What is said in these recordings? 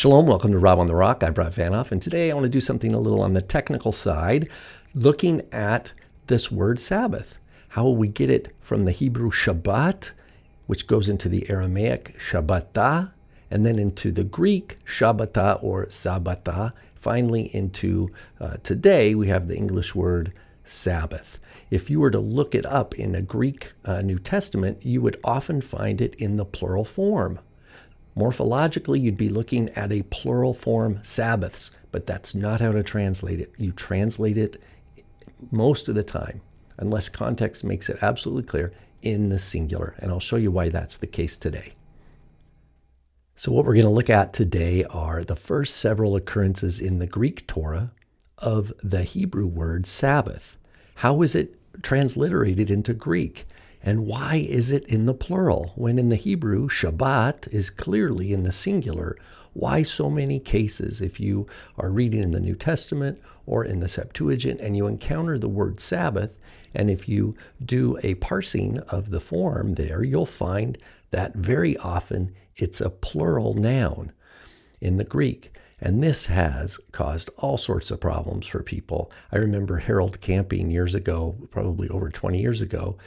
Shalom, welcome to Rob on the Rock. I'm Rob Vanhoff, and today I want to do something a little on the technical side, looking at this word Sabbath. How will we get it from the Hebrew Shabbat, which goes into the Aramaic Shabbatah, and then into the Greek Shabbatah or Sabbatah. Finally, into uh, today, we have the English word Sabbath. If you were to look it up in a Greek uh, New Testament, you would often find it in the plural form. Morphologically, you'd be looking at a plural form Sabbaths, but that's not how to translate it. You translate it most of the time, unless context makes it absolutely clear, in the singular. And I'll show you why that's the case today. So, what we're going to look at today are the first several occurrences in the Greek Torah of the Hebrew word Sabbath. How is it transliterated into Greek? And why is it in the plural when in the Hebrew Shabbat is clearly in the singular? Why so many cases if you are reading in the New Testament or in the Septuagint and you encounter the word Sabbath, and if you do a parsing of the form there, you'll find that very often it's a plural noun in the Greek. And this has caused all sorts of problems for people. I remember Harold Camping years ago, probably over 20 years ago,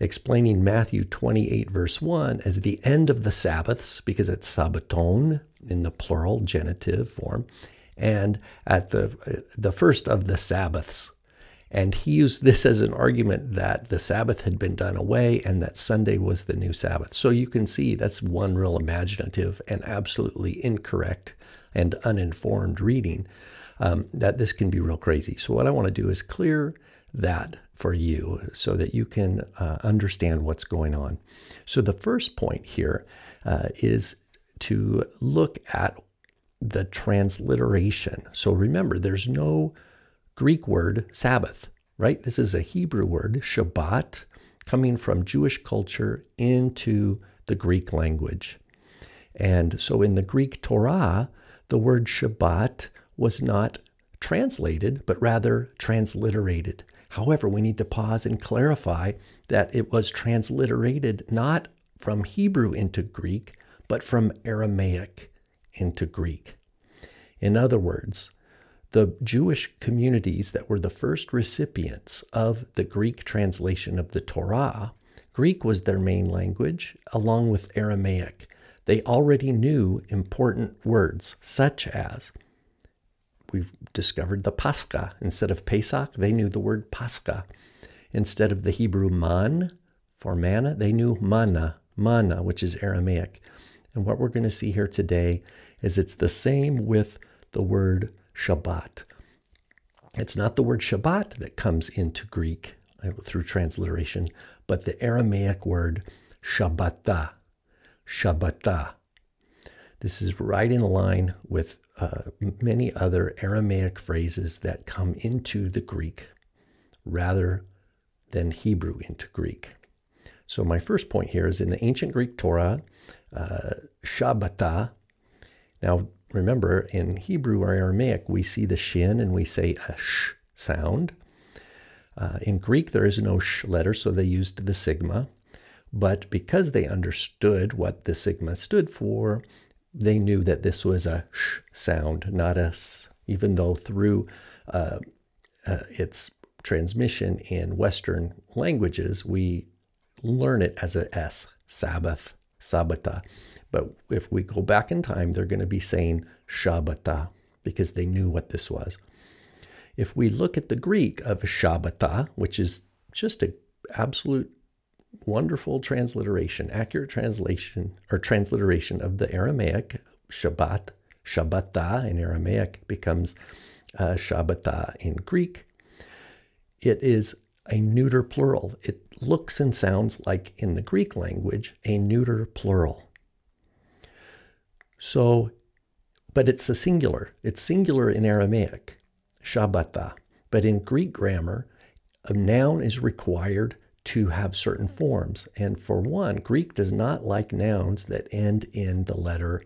explaining Matthew 28, verse 1, as the end of the Sabbaths, because it's Sabbaton in the plural genitive form, and at the, the first of the Sabbaths. And he used this as an argument that the Sabbath had been done away and that Sunday was the new Sabbath. So you can see that's one real imaginative and absolutely incorrect and uninformed reading um, that this can be real crazy. So, what I want to do is clear that for you so that you can uh, understand what's going on. So, the first point here uh, is to look at the transliteration. So, remember, there's no Greek word Sabbath, right? This is a Hebrew word, Shabbat, coming from Jewish culture into the Greek language. And so, in the Greek Torah, the word Shabbat was not translated, but rather transliterated. However, we need to pause and clarify that it was transliterated not from Hebrew into Greek, but from Aramaic into Greek. In other words, the Jewish communities that were the first recipients of the Greek translation of the Torah, Greek was their main language, along with Aramaic. They already knew important words such as we've discovered the Pascha. Instead of Pesach, they knew the word Pascha. Instead of the Hebrew man for manna, they knew manna, manna, which is Aramaic. And what we're going to see here today is it's the same with the word Shabbat. It's not the word Shabbat that comes into Greek uh, through transliteration, but the Aramaic word Shabbatah. Shabbatah. This is right in line with uh, many other Aramaic phrases that come into the Greek rather than Hebrew into Greek. So, my first point here is in the ancient Greek Torah, uh, Shabbatah. Now, remember, in Hebrew or Aramaic, we see the shin and we say a sh sound. Uh, in Greek, there is no sh letter, so they used the sigma. But because they understood what the sigma stood for, they knew that this was a sh sound, not a s, even though through uh, uh, its transmission in Western languages, we learn it as a S, Sabbath, Sabbata. But if we go back in time, they're going to be saying Shabbata because they knew what this was. If we look at the Greek of Shabbata, which is just an absolute wonderful transliteration, accurate translation or transliteration of the Aramaic Shabbat, Shabbata in Aramaic becomes uh, Shabbata in Greek. It is a neuter plural. It looks and sounds like in the Greek language a neuter plural. So, but it's a singular. It's singular in Aramaic, Shabbata. But in Greek grammar, a noun is required to have certain forms. And for one, Greek does not like nouns that end in the letter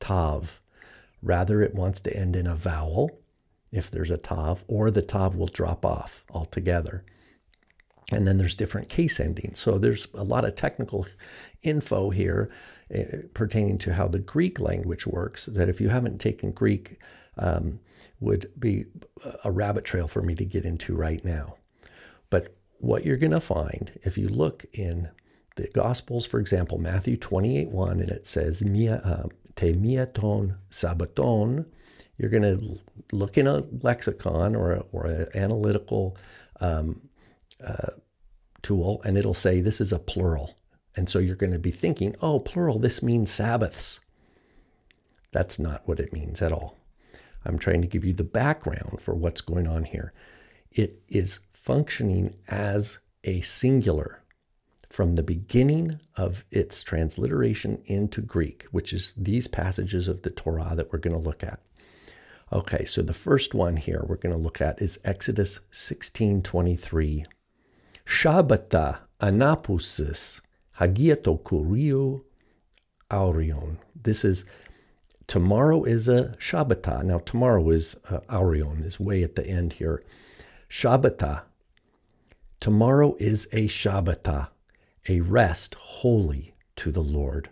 tav. Rather, it wants to end in a vowel if there's a tav, or the tav will drop off altogether. And then there's different case endings. So there's a lot of technical info here uh, pertaining to how the Greek language works that if you haven't taken Greek, um, would be a rabbit trail for me to get into right now. But what you're going to find if you look in the Gospels, for example, Matthew 28 1, and it says, uh, Te miaton sabaton, you're going to look in a lexicon or, or an analytical um, uh, tool, and it'll say this is a plural. And so you're going to be thinking, oh, plural, this means Sabbaths. That's not what it means at all. I'm trying to give you the background for what's going on here. It is functioning as a singular from the beginning of its transliteration into Greek, which is these passages of the Torah that we're going to look at. Okay, so the first one here we're going to look at is Exodus 16:23. Shabbata anapusis hagiato kurio aurion. This is tomorrow is a Shabbata. Now tomorrow is uh, aurion is way at the end here. Shabbata. Tomorrow is a Shabbata, a rest holy to the Lord.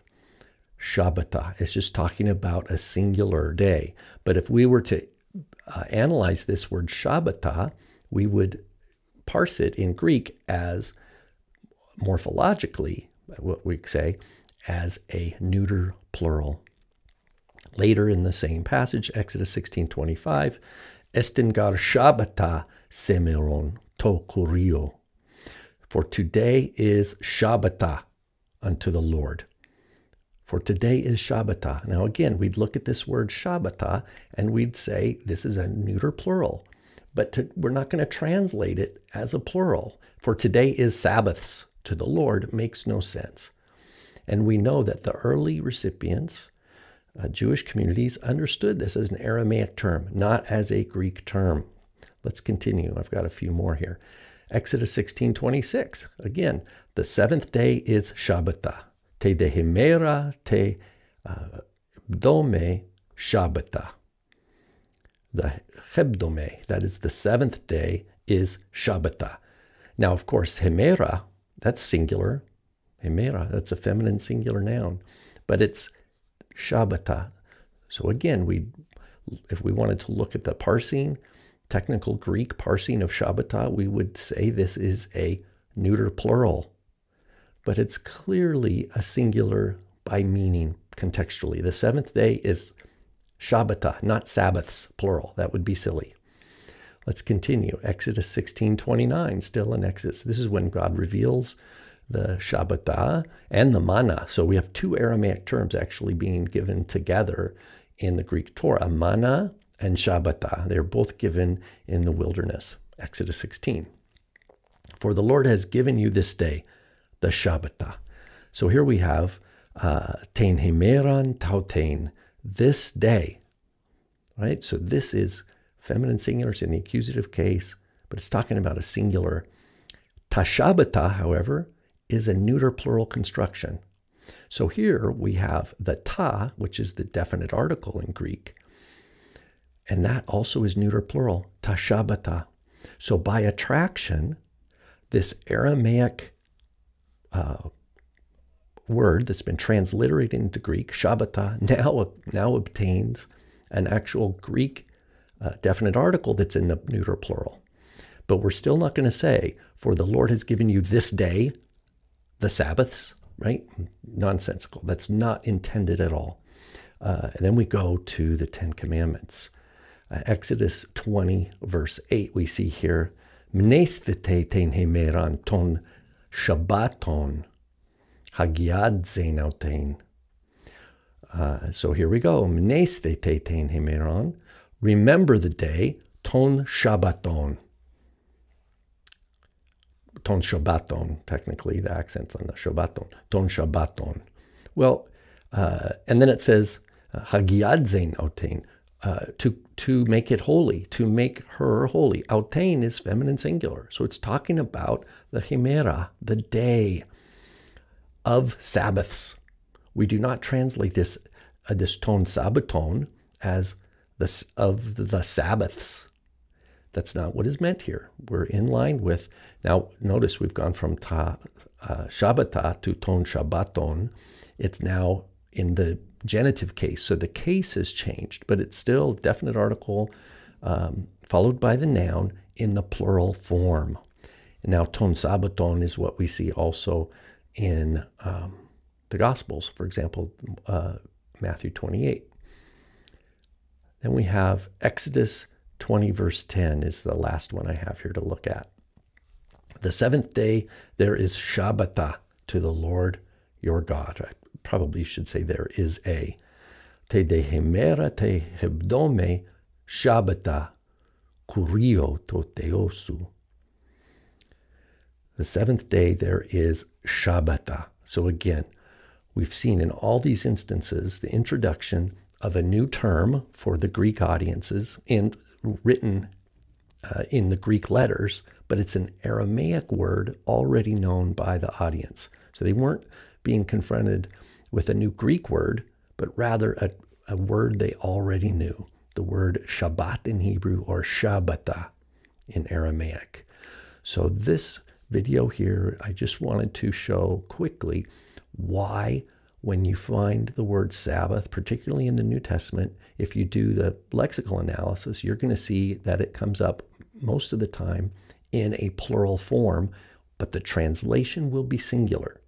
Shabbata. It's just talking about a singular day. But if we were to uh, analyze this word Shabbata, we would parse it in Greek as morphologically, what we say, as a neuter plural. Later in the same passage, Exodus 16:25, Estengar Shabbata semeron to kurio. For today is Shabbata unto the Lord. For today is Shabbata. Now, again, we'd look at this word Shabbata and we'd say this is a neuter plural, but to, we're not going to translate it as a plural. For today is Sabbaths to the Lord makes no sense. And we know that the early recipients, uh, Jewish communities, understood this as an Aramaic term, not as a Greek term. Let's continue. I've got a few more here. Exodus 16 26. Again, the seventh day is Shabbata te dehimera te uh, dome Shabbata. The Hebdome, that is the seventh day, is Shabbata. Now, of course, Hemera, that's singular. Hemera, that's a feminine singular noun, but it's Shabbata. So again, we, if we wanted to look at the parsing, technical Greek parsing of Shabbata, we would say this is a neuter plural but it's clearly a singular by meaning contextually. The seventh day is Shabbata, not Sabbaths, plural. That would be silly. Let's continue. Exodus 16:29, still in Exodus. This is when God reveals the Shabbata and the manna. So we have two Aramaic terms actually being given together in the Greek Torah, manna and Shabbata. They're both given in the wilderness. Exodus 16. For the Lord has given you this day the Shabbata. So here we have uh, Tein Himeran Tautein, this day. Right? So this is feminine singulars in the accusative case, but it's talking about a singular. Tashabata, however, is a neuter plural construction. So here we have the ta, which is the definite article in Greek, and that also is neuter plural, tashabata. So by attraction, this Aramaic uh, word that's been transliterated into Greek, Shabbata, now, now obtains an actual Greek uh, definite article that's in the neuter plural. But we're still not going to say, for the Lord has given you this day the Sabbaths, right? Nonsensical. That's not intended at all. Uh, and then we go to the Ten Commandments. Uh, Exodus 20, verse 8, we see here, Mnesthete ten hemeran ton Shabbaton, Hagiad Zainautain. Uh, so here we go. Mneste tetein hemeron. Remember the day, ton Shabbaton. Ton Shabbaton, technically, the accent's on the Shabbaton. Ton Shabbaton. Well, uh, and then it says, Hagiad Zainautain. Uh, to to make it holy, to make her holy. Autain is feminine singular, so it's talking about the hemera, the day of Sabbaths. We do not translate this uh, this ton sabbaton as the of the Sabbaths. That's not what is meant here. We're in line with, now notice we've gone from ta, uh, to ton shabbaton. It's now in the genitive case. So the case has changed, but it's still definite article um, followed by the noun in the plural form. Now ton sabbaton is what we see also in um, the Gospels, for example, uh, Matthew 28. Then we have Exodus 20, verse 10 is the last one I have here to look at. The seventh day, there is Shabbata to the Lord your God. I probably should say there is a. Te dehemera te hebdome Shabbata kurio to teosu. The seventh day, there is Shabbata. So again, we've seen in all these instances the introduction of a new term for the Greek audiences and written uh, in the Greek letters, but it's an Aramaic word already known by the audience. So they weren't being confronted with a new Greek word, but rather a, a word they already knew the word Shabbat in Hebrew or Shabbata in Aramaic. So this video here, I just wanted to show quickly why when you find the word Sabbath, particularly in the New Testament, if you do the lexical analysis, you're going to see that it comes up most of the time in a plural form, but the translation will be singular.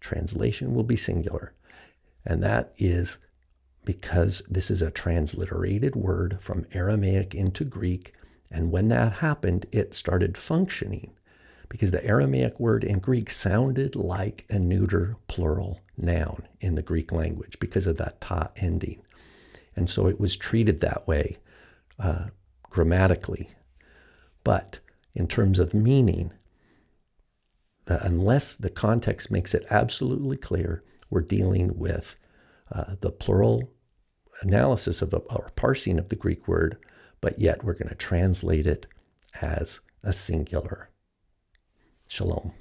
Translation will be singular. And that is because this is a transliterated word from Aramaic into Greek. And when that happened, it started functioning because the Aramaic word in Greek sounded like a neuter plural noun in the Greek language because of that ta ending. And so it was treated that way uh, grammatically. But in terms of meaning, the, unless the context makes it absolutely clear, we're dealing with uh, the plural analysis of a, or parsing of the Greek word, but yet we're going to translate it as a singular. Shalom.